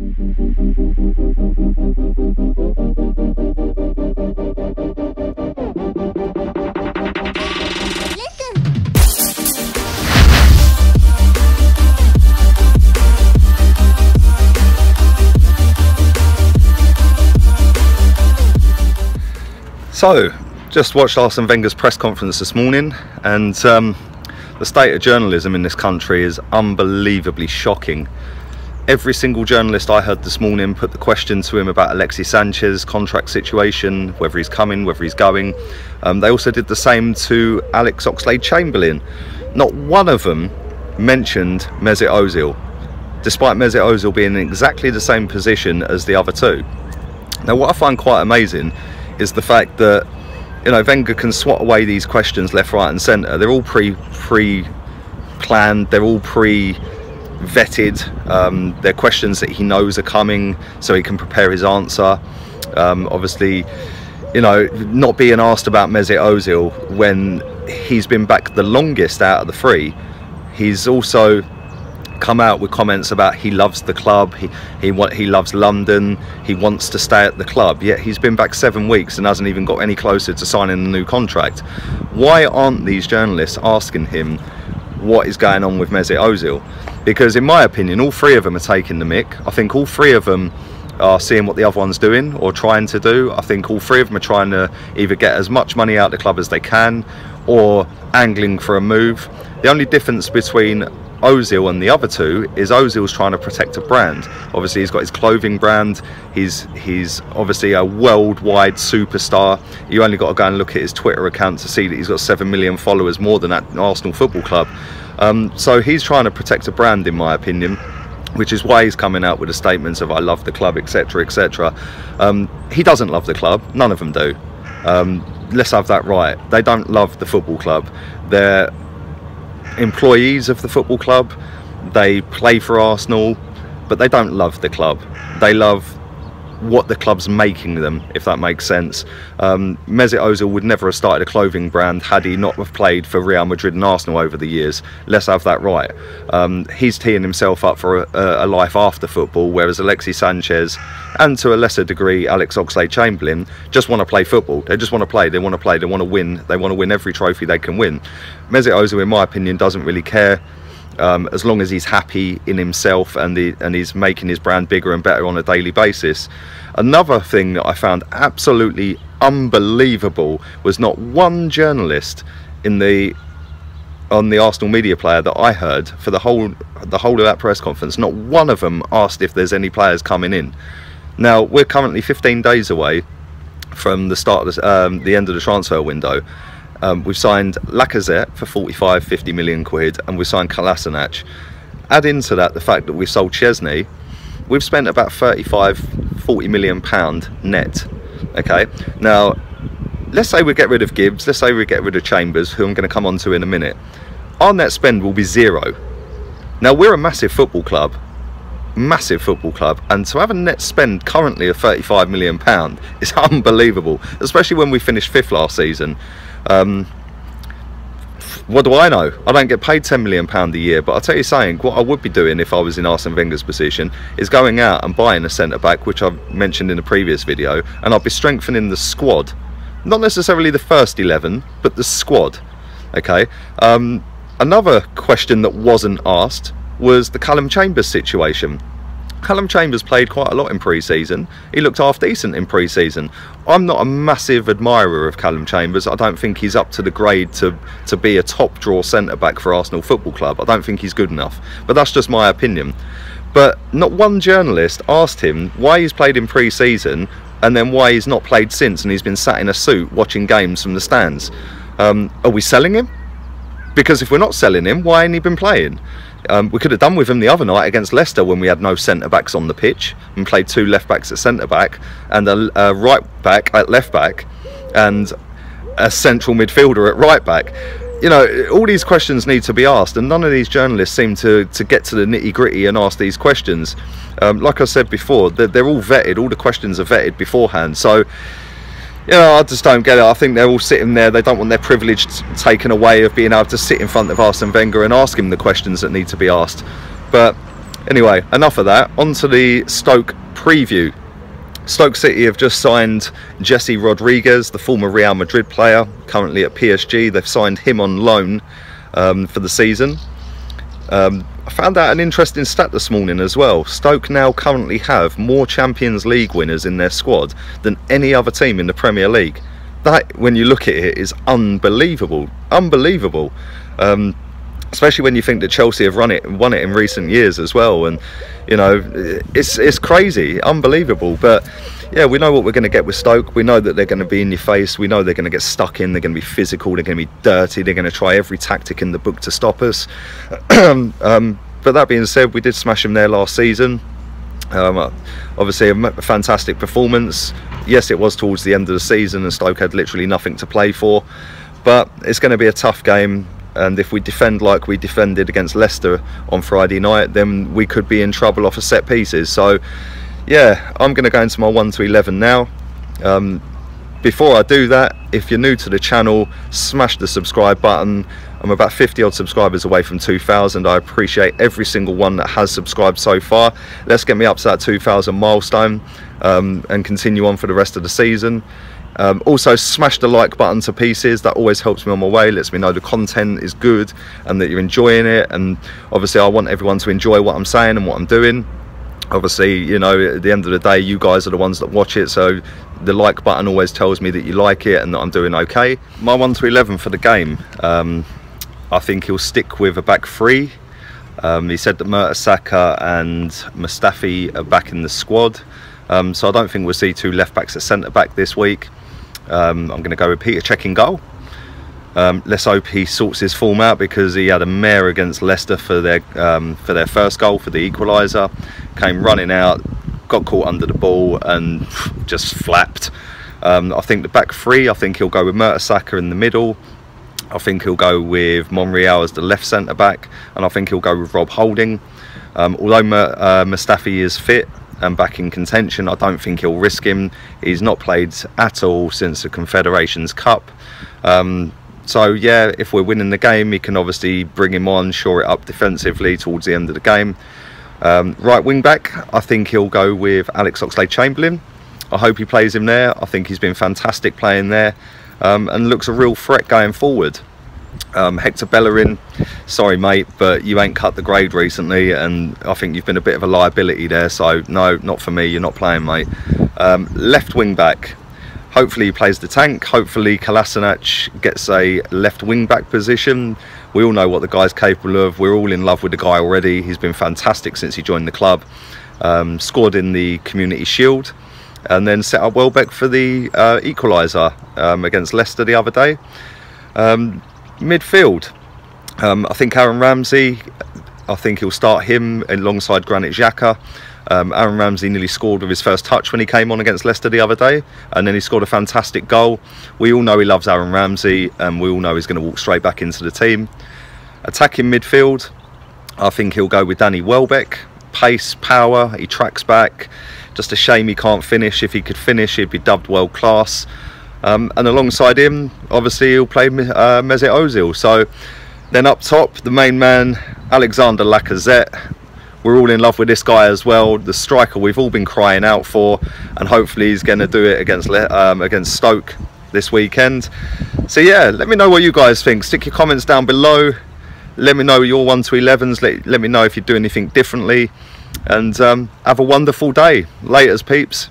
So, just watched Arsene Wenger's press conference this morning, and um, the state of journalism in this country is unbelievably shocking. Every single journalist I heard this morning put the question to him about Alexis Sanchez contract situation, whether he's coming, whether he's going. Um, they also did the same to Alex Oxlade-Chamberlain. Not one of them mentioned Mesut Ozil, despite Mesut Ozil being in exactly the same position as the other two. Now, what I find quite amazing is the fact that you know Wenger can swat away these questions left, right, and centre. They're all pre pre planned. They're all pre vetted. Um, they're questions that he knows are coming, so he can prepare his answer. Um, obviously, you know, not being asked about Mesut Ozil when he's been back the longest out of the three. He's also come out with comments about he loves the club, he he he loves London, he wants to stay at the club. Yet he's been back seven weeks and hasn't even got any closer to signing a new contract. Why aren't these journalists asking him what is going on with Mesut Ozil? Because in my opinion, all three of them are taking the mick. I think all three of them are seeing what the other one's doing or trying to do. I think all three of them are trying to either get as much money out of the club as they can or angling for a move. The only difference between Ozil and the other two is Ozil's trying to protect a brand. Obviously, he's got his clothing brand. He's he's obviously a worldwide superstar. You only got to go and look at his Twitter account to see that he's got seven million followers more than that Arsenal Football Club. Um, so he's trying to protect a brand, in my opinion. Which is why he's coming out with the statements of "I love the club," etc., etc. Um, he doesn't love the club. None of them do. Um, let's have that right. They don't love the football club. They're employees of the football club. They play for Arsenal, but they don't love the club. They love what the club's making them, if that makes sense. Um, Mesut Ozil would never have started a clothing brand had he not have played for Real Madrid and Arsenal over the years. Let's have that right. Um, he's teeing himself up for a, a, life after football, whereas Alexis Sanchez and to a lesser degree Alex Oxlade-Chamberlain just want to play football. They just want to play. They want to play. They want to win. They want to win every trophy they can win. Mesut Ozil, in my opinion, doesn't really care um, as long as he's happy in himself and, the, and he's making his brand bigger and better on a daily basis. Another thing that I found absolutely unbelievable was not one journalist in the on the Arsenal media player that I heard for the whole the whole of that press conference. Not one of them asked if there's any players coming in. Now we're currently 15 days away from the start of the, um, the end of the transfer window, um, we've signed Lacazette for 45, 50 million quid, and we've signed Kolasinac. Add into that the fact that we've sold Szczesny, we've spent about 35, 40 million pound net. Okay, now let's say we get rid of Gibbs, let's say we get rid of Chambers, who I'm going to come on to in a minute. Our net spend will be zero. Now we're a massive football club, massive football club and to have a net spend currently of 35 million pound is unbelievable especially when we finished fifth last season um, what do I know? I don't get paid £10 million a year, but I'll tell you something, what I would be doing if I was in Arsene Wenger's position is going out and buying a centre back, which I've mentioned in a previous video, and I'll be strengthening the squad. Not necessarily the first 11, but the squad. Okay. Um, another question that wasn't asked was the Calum Chambers situation. Calum Chambers played quite a lot in pre-season. He looked half decent in pre-season. I'm not a massive admirer of Calum Chambers. I don't think he's up to the grade to to be a top draw centre back for Arsenal Football Club. I don't think he's good enough. But that's just my opinion. But not one journalist asked him why he's played in pre-season and then why he's not played since and he's been sat in a suit watching games from the stands. Um, are we selling him? Because if we're not selling him, why ain't he been playing? Um, we could have done with him the other night against Leicester when we had no centre backs on the pitch and played two left backs at centre back and a, a right back at left back and a central midfielder at right back. You know, all these questions need to be asked, and none of these journalists seem to, to get to the nitty gritty and ask these questions. Um, like I said before, they're, they're all vetted, all the questions are vetted beforehand. So, know, I just don't get it. I think they're all sitting there. They don't want their privilege taken away of being able to sit in front of Arsene Wenger and ask him the questions that need to be asked. But Anyway, enough of that. On to the Stoke preview. Stoke City have just signed Jesé Rodriguez, the former Real Madrid player, currently at PSG. They've signed him on loan um, for the season. Um, I found out an interesting stat this morning as well. Stoke now currently have more Champions League winners in their squad than any other team in the Premier League. That, when you look at it, is unbelievable. Unbelievable. Um, especially when you think that Chelsea have run it won it in recent years as well and you know it's it's crazy unbelievable but yeah we know what we're going to get with Stoke. We know that they're going to be in your face. We know they're going to get stuck in. They're going to be physical. They're going to be dirty. They're going to try every tactic in the book to stop us. Um, but that being said we did smash them there last season. Um, obviously a fantastic performance. Yes it was towards the end of the season and Stoke had literally nothing to play for. But it's going to be a tough game. And if we defend like we defended against Leicester on Friday night then we could be in trouble off of set pieces. So yeah I'm going to go into my 1 to 11 now. Um, before I do that if you're new to the channel smash the subscribe button. I'm about 50 odd subscribers away from 2,000 I appreciate every single one that has subscribed so far. Let's get me up to that 2,000 milestone um, and continue on for the rest of the season. Um, also smash the like button to pieces, that always helps me on my way, lets me know the content is good and that you're enjoying it. And obviously I want everyone to enjoy what I'm saying and what I'm doing. Obviously, you know, at the end of the day, you guys are the ones that watch it, so the like button always tells me that you like it and that I'm doing okay. My 1 to 11 for the game, um, I think he'll stick with a back three. Um, he said that Mertesacker and Mustafi are back in the squad. Um, so I don't think we'll see two left backs at centre back this week. Um, I'm going to go with Peter Cech in goal. Um, let's hope he sorts his form out because he had a mare against Leicester for their um, for their first goal for the equaliser. Came running out, got caught under the ball and just flapped. Um, I think the back three. I think he'll go with Mertesacker in the middle. I think he'll go with Monreal as the left centre back, and I think he'll go with Rob Holding. Um, although uh, Mustafi is fit, and back in contention. I don't think he'll risk him. He's not played at all since the Confederations Cup. Um, so yeah, if we're winning the game, he can obviously bring him on, shore it up defensively towards the end of the game. Um, right wing back, I think he'll go with Alex Oxlade-Chamberlain. I hope he plays him there. I think he's been fantastic playing there um, and looks a real threat going forward. Um, Hector Bellerin, sorry mate, but you ain't cut the grade recently and I think you've been a bit of a liability there, so no, not for me, you're not playing mate. Um, left wing back, hopefully he plays the tank, hopefully Kolasinac gets a left wing back position. We all know what the guy's capable of, we're all in love with the guy already, he's been fantastic since he joined the club. Um, scored in the Community Shield and then set up Welbeck for the uh, equaliser um, against Leicester the other day. Um, midfield, um, I think Aaron Ramsey, I think he'll start him alongside Granit Xhaka. Um, Aaron Ramsey nearly scored with his first touch when he came on against Leicester the other day, and then he scored a fantastic goal. We all know he loves Aaron Ramsey, and we all know he's going to walk straight back into the team. Attacking midfield, I think he'll go with Danny Welbeck. Pace, power, he tracks back. Just a shame he can't finish. If he could finish, he'd be dubbed world class. Um, and alongside him, obviously, he'll play uh, Mesut Ozil. So then up top, the main man, Alexander Lacazette. We're all in love with this guy as well. The striker we've all been crying out for, and hopefully he's going to do it against um, against Stoke this weekend. So yeah, let me know what you guys think. Stick your comments down below. Let me know your 1 to 11s. Let, let me know if you do anything differently. And um, have a wonderful day. Laters, peeps.